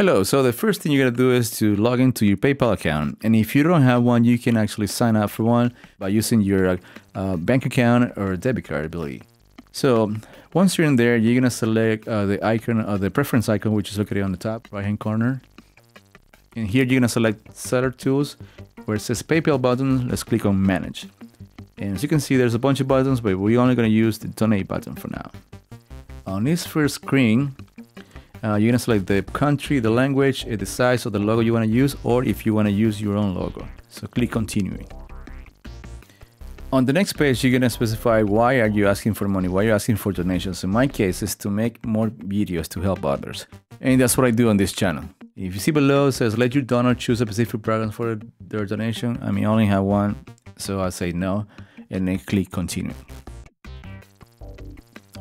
Hello, so the first thing you're gonna do is to log into your PayPal account. And if you don't have one, you can actually sign up for one by using your uh, bank account or debit card, I believe. So once you're in there, you're gonna select uh, the icon, uh, the preference icon, which is located on the top right hand corner. And here you're gonna select Seller Tools, where it says PayPal button. Let's click on Manage. And as you can see, there's a bunch of buttons, but we're only gonna use the Donate button for now. On this first screen, uh, you're gonna select the country, the language, uh, the size of the logo you wanna use, or if you wanna use your own logo. So click Continuing. On the next page, you're gonna specify why are you asking for money, why are you're asking for donations. In my case, is to make more videos to help others. And that's what I do on this channel. If you see below, it says let your donor choose a specific program for their donation. I mean, I only have one, so I say no, and then click continue.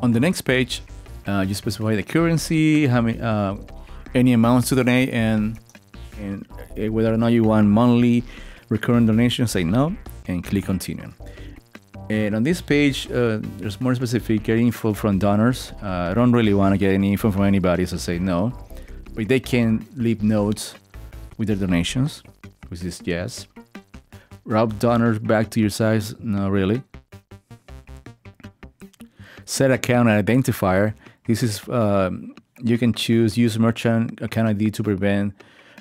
On the next page, uh, you specify the currency, how many, uh, any amounts to donate, and, and uh, whether or not you want monthly recurrent donations, say no, and click continue. And on this page, uh, there's more specific info from donors. Uh, I don't really want to get any info from anybody, so say no. But they can leave notes with their donations, which is yes. Route donors back to your size, no really. Set account identifier. This is um, you can choose use merchant account ID to prevent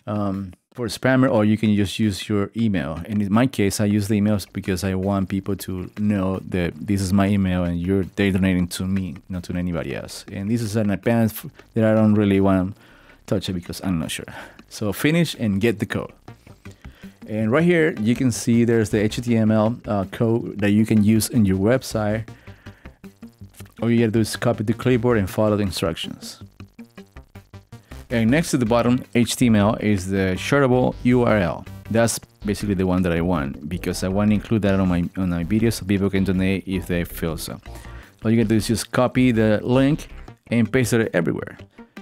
um, for spammer or you can just use your email. And in my case i use the emails because i want people to know that this is my email and you're they're donating to me not to anybody else. And this is an advance that i don't really want to touch it because i'm not sure. So finish and get the code. And right here you can see there's the html uh, code that you can use in your website all you gotta do is copy the clipboard and follow the instructions and next to the bottom HTML is the shareable URL. That's basically the one that I want because I want to include that on my on my videos so people can donate if they feel so. All you gotta do is just copy the link and paste it everywhere.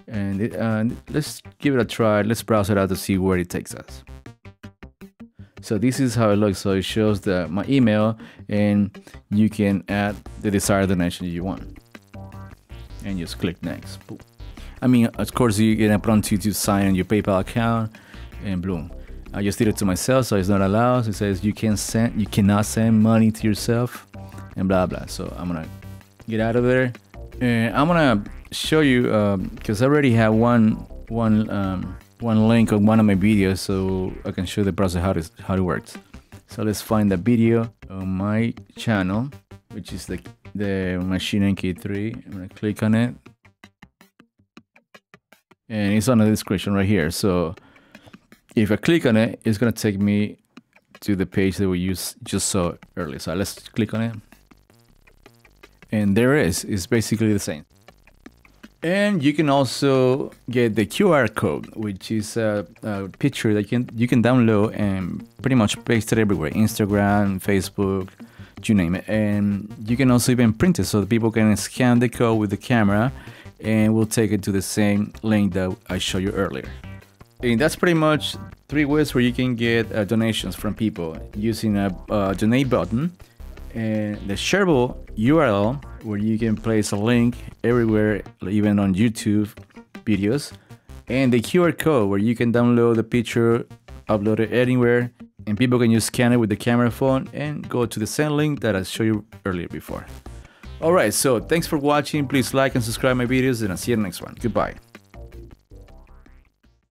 And it, uh, let's give it a try. Let's browse it out to see where it takes us. So this is how it looks. So it shows the my email and you can add the desired donation you want. And just click next. Boom. I mean, of course, you get a prompt you to sign on your PayPal account, and boom. I just did it to myself, so it's not allowed. It says you can send, you cannot send money to yourself, and blah blah. So I'm gonna get out of there, and I'm gonna show you because um, I already have one one um, one link on one of my videos, so I can show the process how it how it works. So let's find the video on my channel, which is the the Machine NK3. I'm gonna click on it and it's on the description right here. So if I click on it, it's gonna take me to the page that we use just saw earlier. So let's click on it. And there it is. It's basically the same. And you can also get the QR code, which is a, a picture that you can, you can download and pretty much paste it everywhere. Instagram, Facebook, you name it. And you can also even print it so that people can scan the code with the camera and we'll take it to the same link that I showed you earlier. And that's pretty much three ways where you can get uh, donations from people using a uh, donate button and the shareable URL where you can place a link everywhere, even on YouTube videos, and the QR code where you can download the picture, upload it anywhere, and people can just scan it with the camera phone and go to the same link that I showed you earlier before. Alright, so thanks for watching, please like and subscribe my videos and I'll see you in the next one. Goodbye.